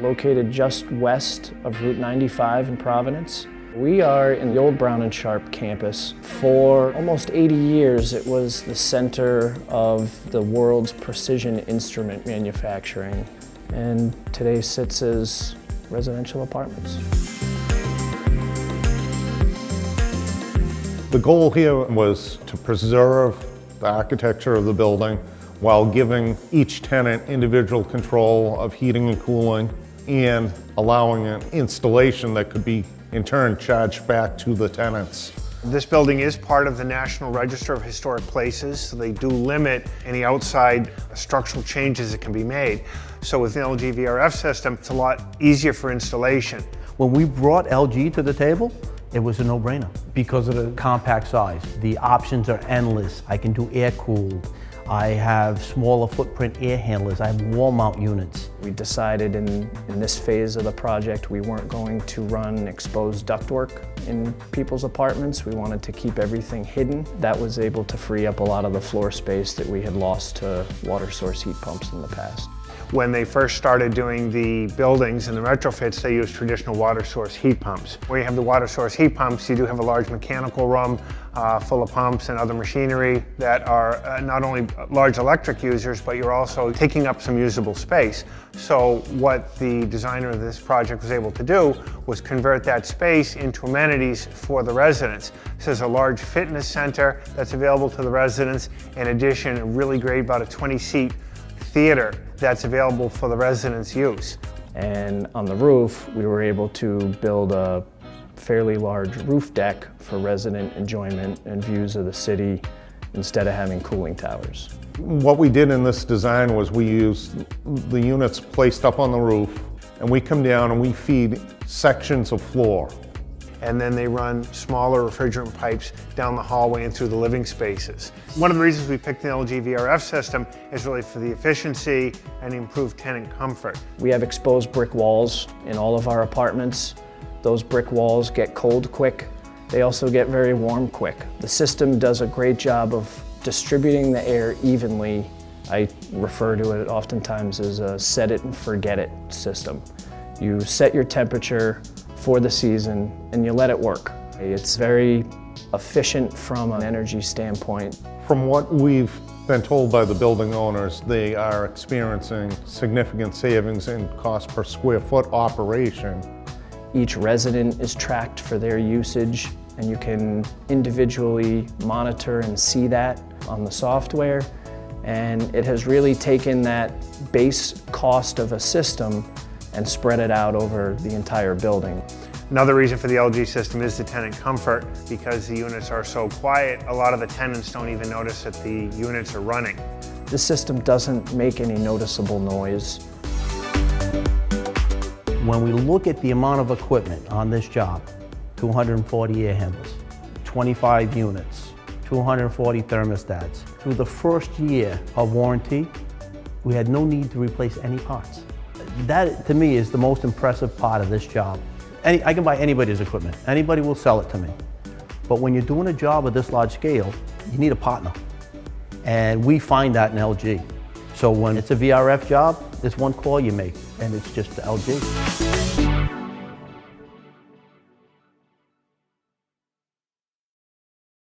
located just west of Route 95 in Providence. We are in the old Brown and Sharpe campus. For almost 80 years, it was the center of the world's precision instrument manufacturing, and today sits as residential apartments. The goal here was to preserve the architecture of the building while giving each tenant individual control of heating and cooling and allowing an installation that could be in turn charged back to the tenants. This building is part of the National Register of Historic Places, so they do limit any outside structural changes that can be made. So with the LG VRF system, it's a lot easier for installation. When we brought LG to the table, it was a no-brainer because of the compact size. The options are endless. I can do air-cooled. I have smaller footprint air handlers. I have wall mount units. We decided in, in this phase of the project we weren't going to run exposed ductwork in people's apartments. We wanted to keep everything hidden. That was able to free up a lot of the floor space that we had lost to water source heat pumps in the past. When they first started doing the buildings and the retrofits, they used traditional water source heat pumps. Where you have the water source heat pumps, you do have a large mechanical room uh, full of pumps and other machinery that are uh, not only large electric users, but you're also taking up some usable space. So what the designer of this project was able to do was convert that space into amenities for the residents. This is a large fitness center that's available to the residents. In addition, a really great, about a 20 seat theater that's available for the residents' use. And on the roof, we were able to build a fairly large roof deck for resident enjoyment and views of the city instead of having cooling towers. What we did in this design was we used the units placed up on the roof and we come down and we feed sections of floor and then they run smaller refrigerant pipes down the hallway and through the living spaces. One of the reasons we picked the LG VRF system is really for the efficiency and improved tenant comfort. We have exposed brick walls in all of our apartments. Those brick walls get cold quick. They also get very warm quick. The system does a great job of distributing the air evenly. I refer to it oftentimes as a set it and forget it system. You set your temperature, for the season and you let it work. It's very efficient from an energy standpoint. From what we've been told by the building owners, they are experiencing significant savings in cost per square foot operation. Each resident is tracked for their usage and you can individually monitor and see that on the software. And it has really taken that base cost of a system and spread it out over the entire building. Another reason for the LG system is the tenant comfort. Because the units are so quiet, a lot of the tenants don't even notice that the units are running. The system doesn't make any noticeable noise. When we look at the amount of equipment on this job, 240 air handlers, 25 units, 240 thermostats. Through the first year of warranty, we had no need to replace any parts. That, to me, is the most impressive part of this job. Any, I can buy anybody's equipment. Anybody will sell it to me. But when you're doing a job of this large scale, you need a partner. And we find that in LG. So when it's a VRF job, there's one call you make, and it's just LG.